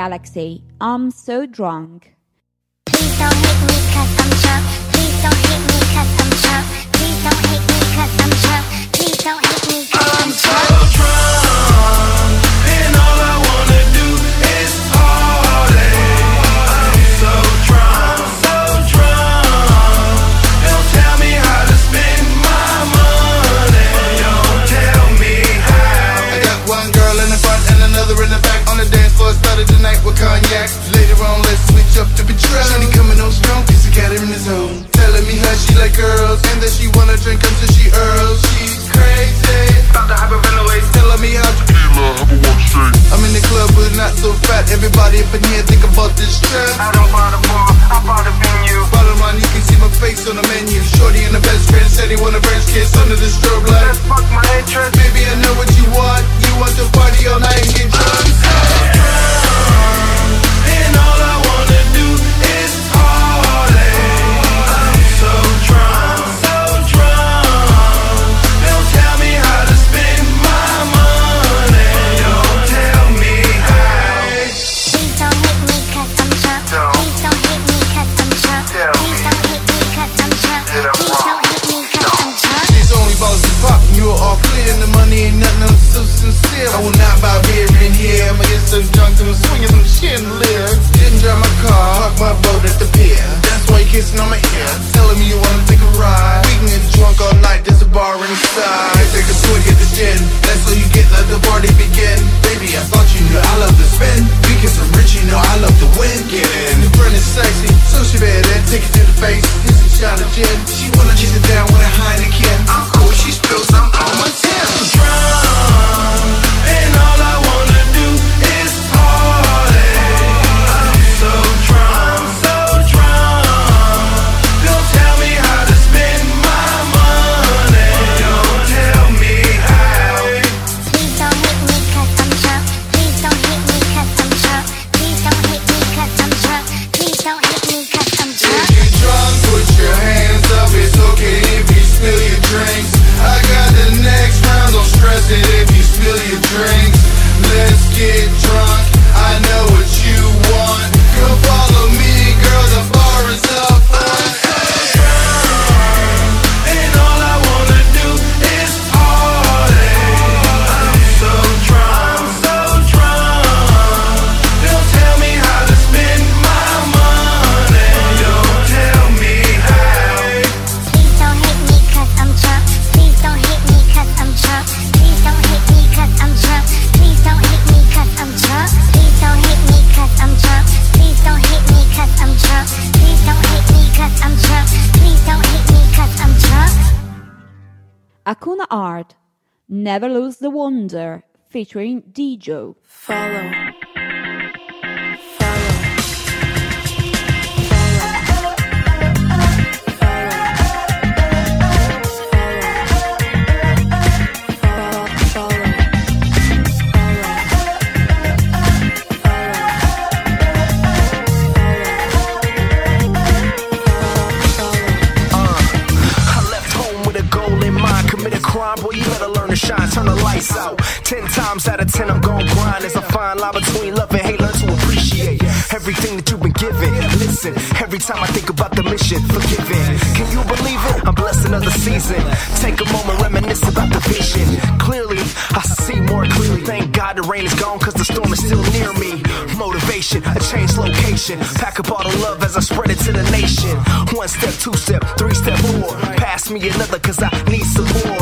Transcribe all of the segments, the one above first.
Galaxy. I'm so drunk. Please don't hate me cause I'm drunk. Please don't hate me cause I'm drunk. Please don't hate me cause I'm drunk. Please don't hate me cause I'm drunk. Girl in the front and another in the back on the dance floor. Started the night with cognac. Later on, let's switch up to Patron. Shawty coming on strong, cause she got her in the zone. Telling me how she like girls and that she wanna drink until she earls. She's crazy. About to hyperventilate. Telling me how I'm in the club, but not so fat. Everybody up in here think about this trap. I don't buy the bar, I buy the venue. Bottom line, you can see my face on the menu. Shorty and the best friend said he want a French kiss under the strobe light. Let's fuck my interest. Baby, I know what you want. You want to party all night and get drunk. I'm so drunk, in all I Balls to pop, you are all clear. And the money ain't nothing, I'm so sincere. I will not buy beer in here. I'ma get some drunk and I'm swinging some chandelier. Didn't drive my car, park my boat at the pier. You kissing on my ear. Telling me you wanna take a ride. We can get drunk all night, there's a bar inside. Take a swig at the gin. That's all you get, let the party begin. Baby, I thought you knew I love to spend. Because I'm rich, you know I love to win. Get in. The friend is sexy, so she better take it to the face. Here's a shot of gin. She wanna chase it down with a Heineken. I'm cool, she spills some on my tin. Never Lose the Wonder, featuring DGIO. Follow. Time I think about the mission, forgiven. Can you believe it? I'm blessed another season. Take a moment, reminisce about the vision. Clearly, I see more clearly. Thank God the rain is gone, cause the storm is still near me. Motivation, a changed location. Pack up all the love as I spread it to the nation. One step, two step, three step four. Pass me another, cause I need some more.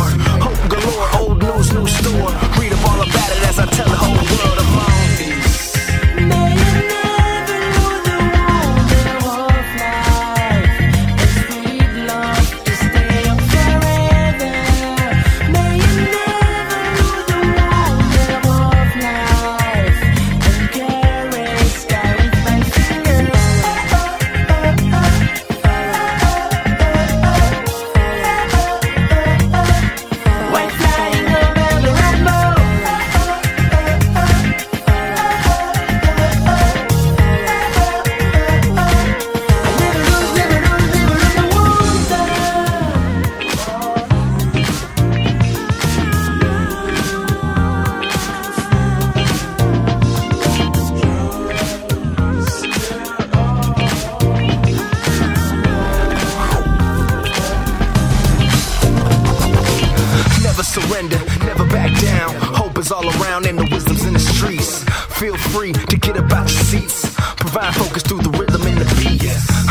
Surrender, never back down. Hope is all around and the wisdom's in the streets. Feel free to get about your seats. Provide focus through the rhythm and the beat.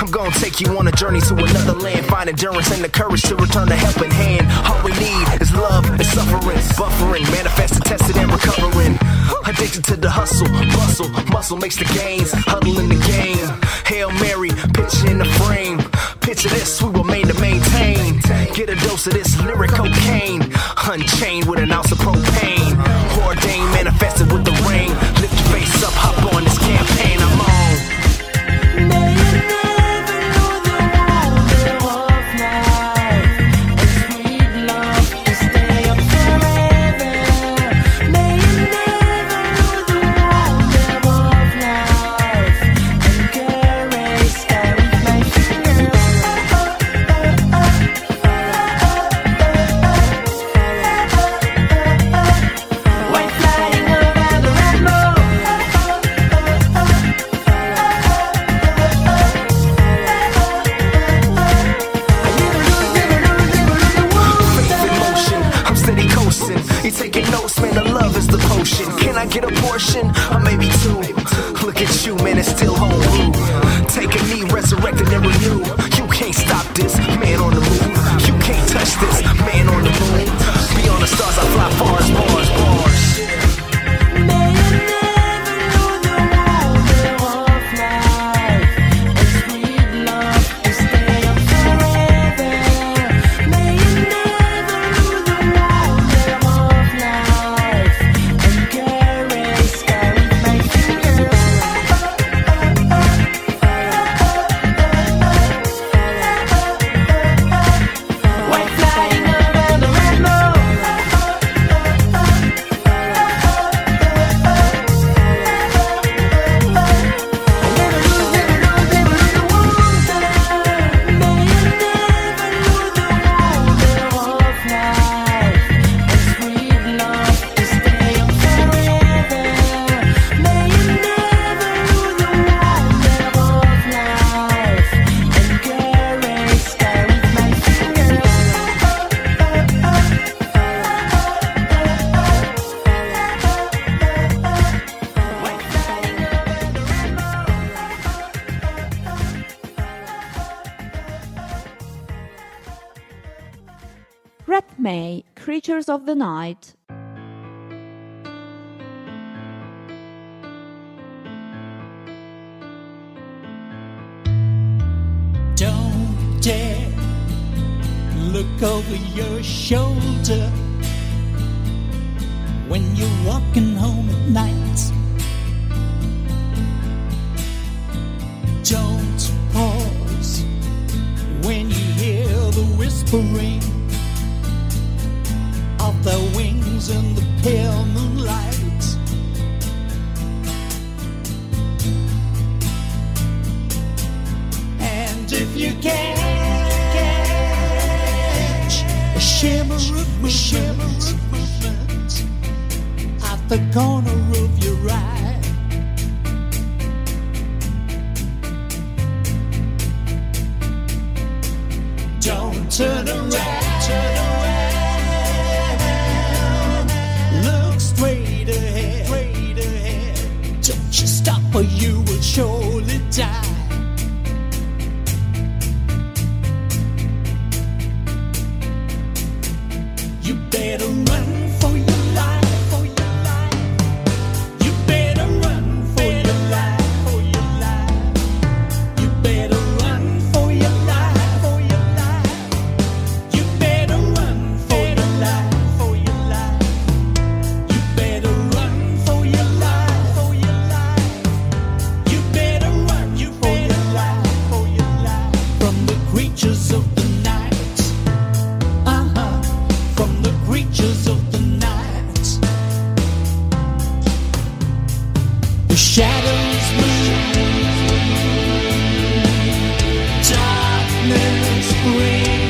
I'm gonna take you on a journey to another land. Find endurance and the courage to return a helping hand. All we need is love and suffering. Buffering, manifested, tested, and recovering. Addicted to the hustle, bustle, muscle makes the gains. Huddle in the game. Hail Mary, picture in the frame. Picture this, we were made to maintain. Get a dose of this lyric cocaine. Unchained with an ounce of the Night. Don't dare look over your shoulder when you're walking home at night. Don't pause when you hear the whispering of their wings in the pale moonlight. And if you catch a shimmer of movement at the corner of your eye, don't turn around. Turn around. spring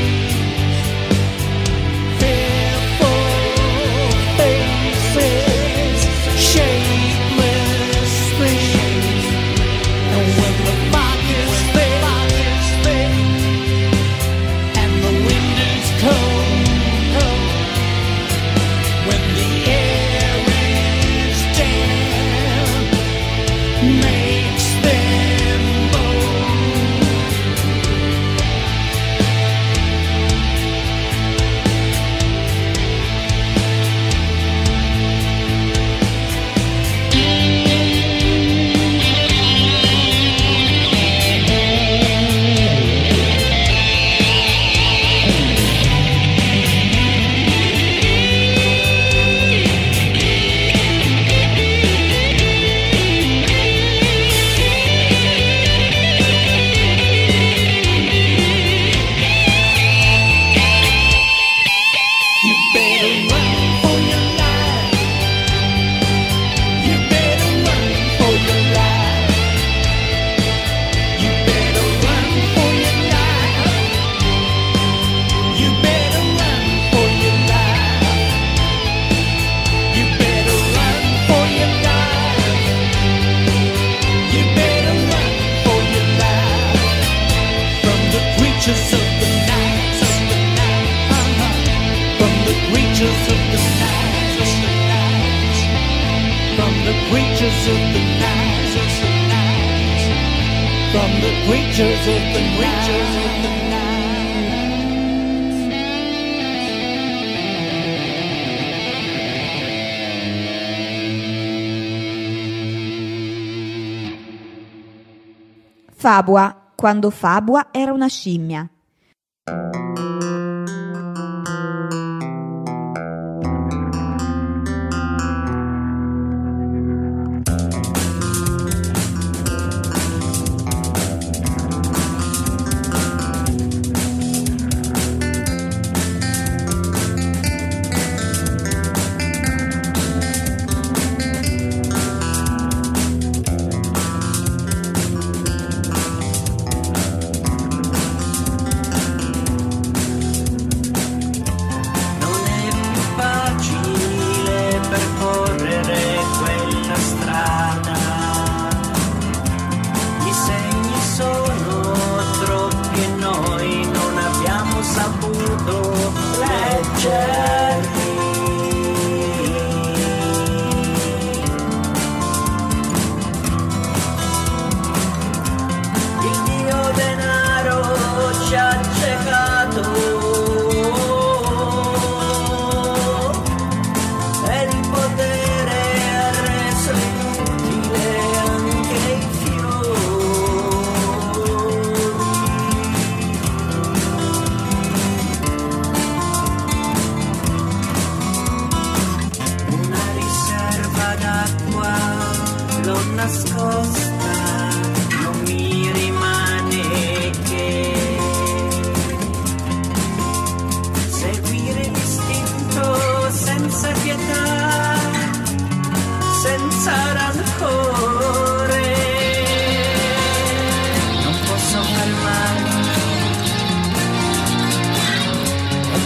Fabua, quando Fabua era una scimmia.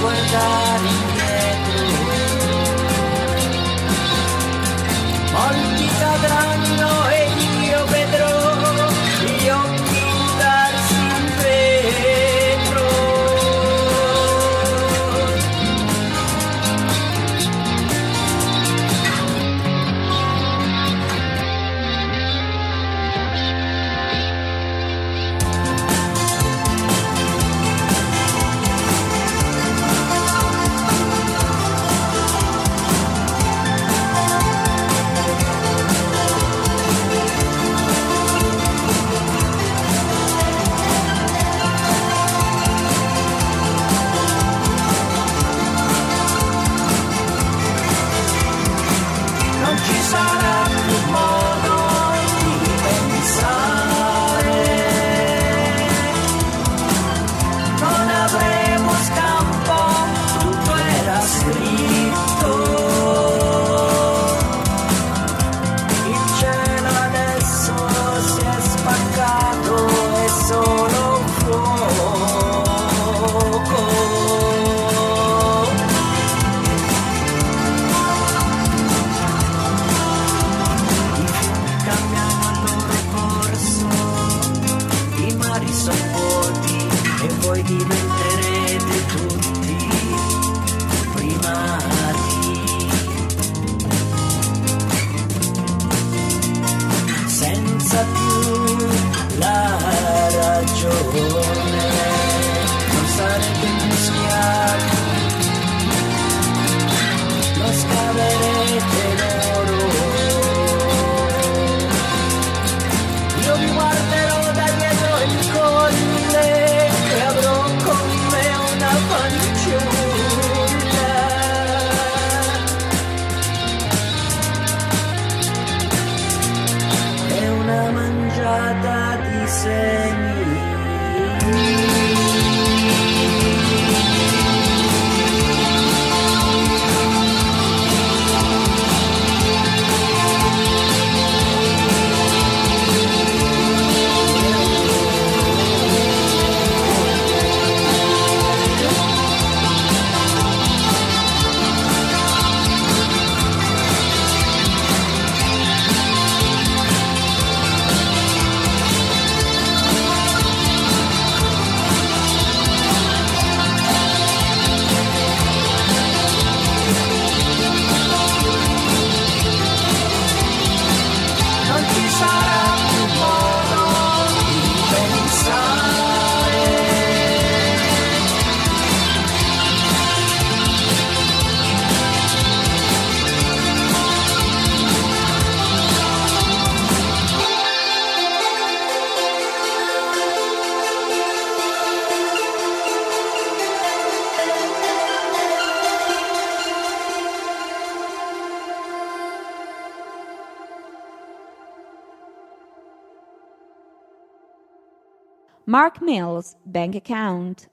E guardare Mark Mills' bank account.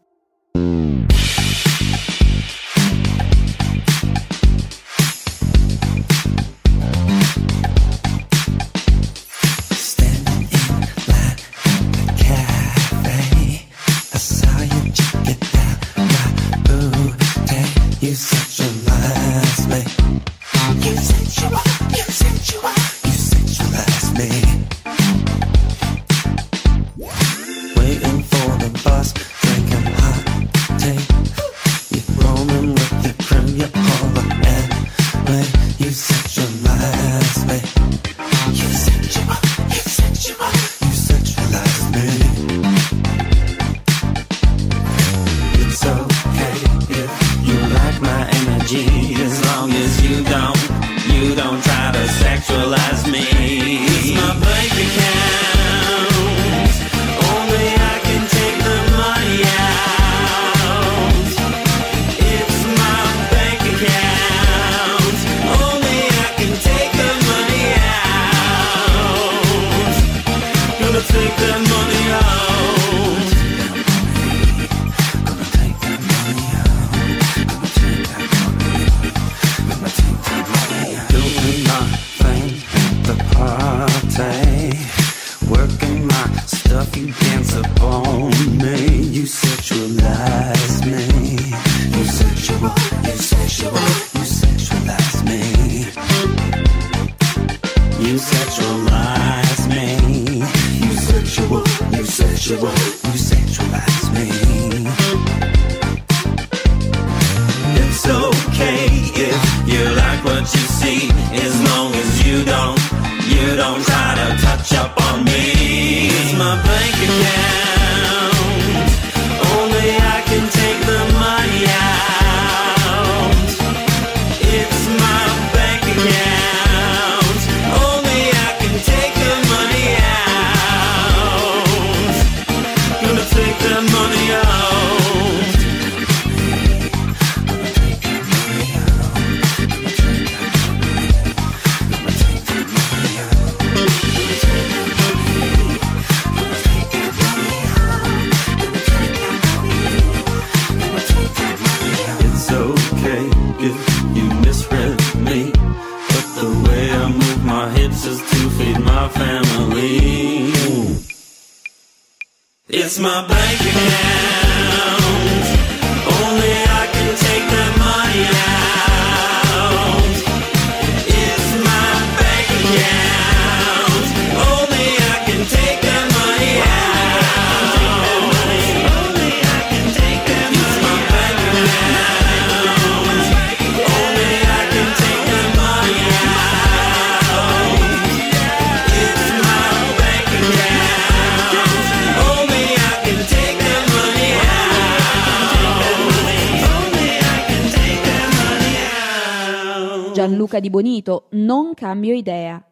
Gianluca Di Bonito, Non cambio idea.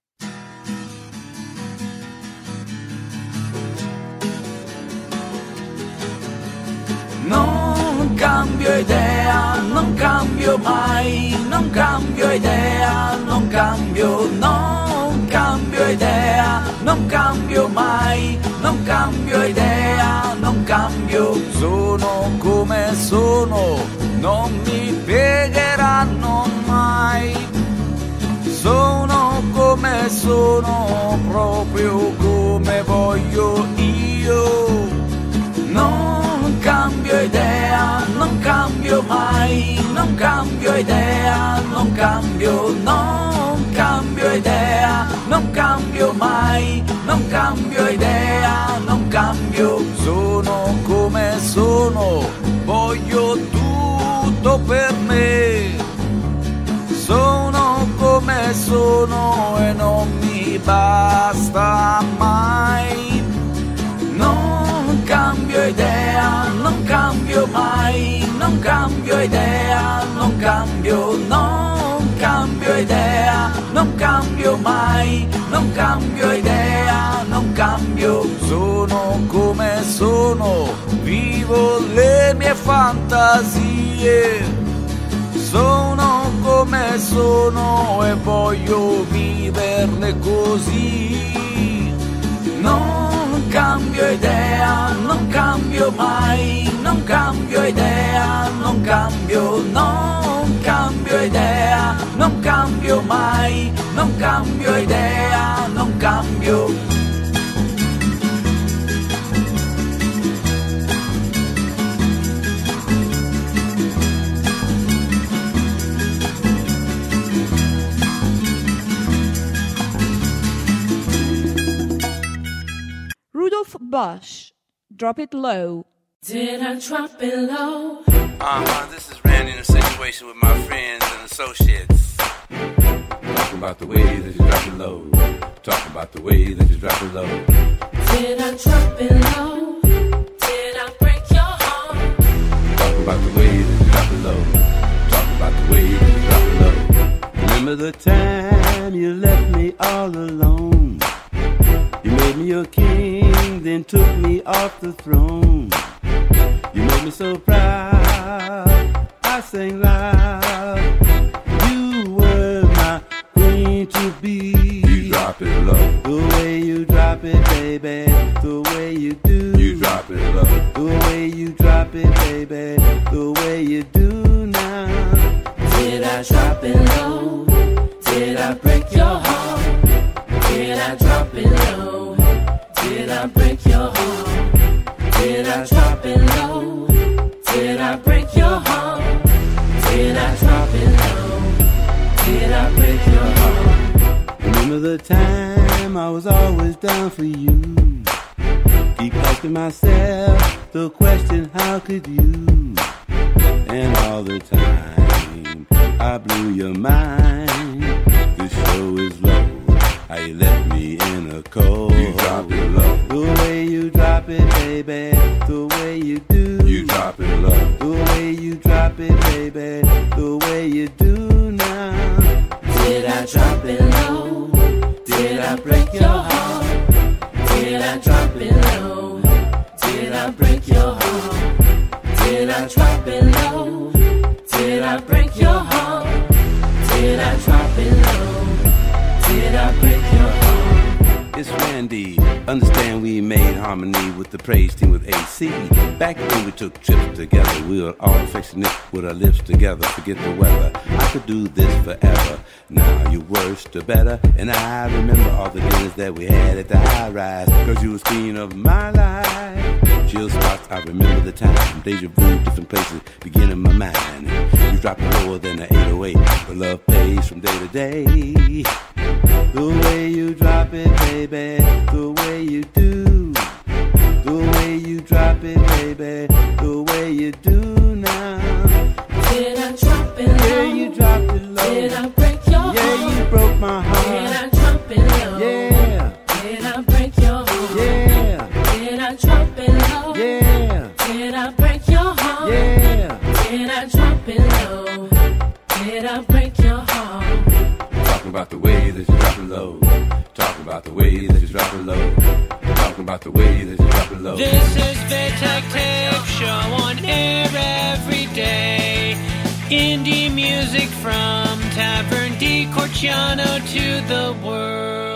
Non cambio idea, non cambio mai, non cambio idea, non cambio, non cambio idea, non cambio mai, non cambio idea, non cambio, sono come sono, non mi piegheranno mai. Sono come sono, proprio come voglio io. Non cambio idea, non cambio mai, non cambio idea, non cambio, non cambio idea, non cambio mai, non cambio idea, non cambio. Sono come sono, voglio tutto per me me sono e non mi basta mai. Non cambio idea, non cambio mai, non cambio idea, non cambio, non cambio idea, non cambio mai, non cambio idea, non cambio, sono come sono, vivo le mie fantasie. Sono come sono e voglio viverne così. Non cambio idea, non cambio mai, non cambio idea, non cambio, non cambio idea, non cambio mai, non cambio idea, non cambio. Randolph Bush, Drop It Low. Did I drop it low? Uh-huh, this is Randy in a situation with my friends and associates. Talking about the way that you drop it low. Talking about the way that you drop it low. Did I drop it low? Did I break your heart? Talking about the way that you drop it low. Talking about the way that you drop it low. Remember the time you left me all alone? You made me your king, then took me off the throne. You made me so proud, I sang loud. You were my queen to be. You drop it low. The way you drop it, baby. The way you do. You drop it low. The way you drop it, baby. The way you do now. Did I drop it low? Did I break your heart? Did I drop it low? Did I break your heart? Did I drop it low? Did I break your heart? Did I drop it low? Did I break your heart? Remember the time I was always down for you. Keep asking myself the question, how could you? And all the time I blew your mind. How you left me in a cold. You drop it low. The way you drop it, baby. The way you do. You drop it low. The way you drop it, baby. The way you do now. Did I drop it low? Did I break your heart? Did I drop it low? Did I break your heart? Did I drop it low? Randy. Understand we made harmony with the praise team with AC. Back when we took trips together, we were all affectionate with our lips together. Forget the weather. I could do this forever. Now you're worse to better. And I remember all the dinners that we had at the high rise. Cause you was queen of my life. Chill spots, I remember the time. Deja vu, different places begin in my mind. You drop it lower than the 808. But love pays from day to day. The way you drop it, baby, the way you do. The way you drop it, baby, the way you do now. Did I drop it low? Yeah, you dropped it low. Did I break your heart? Yeah, you broke my heart. Way that you drop it low. Talking about the way that you drop it low. This is Tape Show on air every day. Indie music from Taverne di Corciano to the world.